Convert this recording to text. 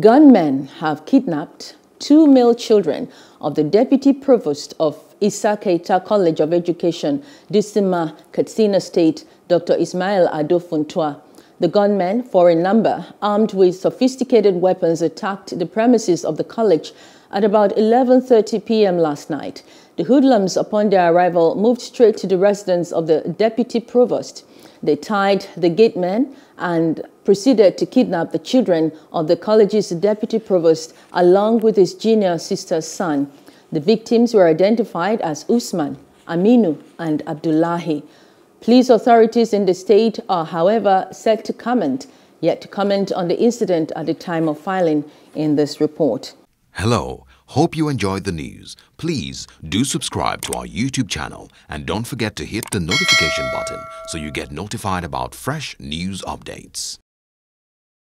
Gunmen have kidnapped two male children of the deputy provost of Isah Kaita College of Education, Dutsinma, Katsina State, Dr. Ismail Ado Funtua. The gunmen, four in number, armed with sophisticated weapons, attacked the premises of the college at about 11.30 p.m. last night. The hoodlums, upon their arrival, moved straight to the residence of the deputy provost. They tied the gatemen and proceeded to kidnap the children of the college's deputy provost along with his junior sister's son. The victims were identified as Usman, Aminu, and Abdullahi. Police authorities in the state are, however, set to comment, yet to comment on the incident at the time of filing in this report. Hello. Hope you enjoyed the news. Please do subscribe to our YouTube channel and don't forget to hit the notification button so you get notified about fresh news updates.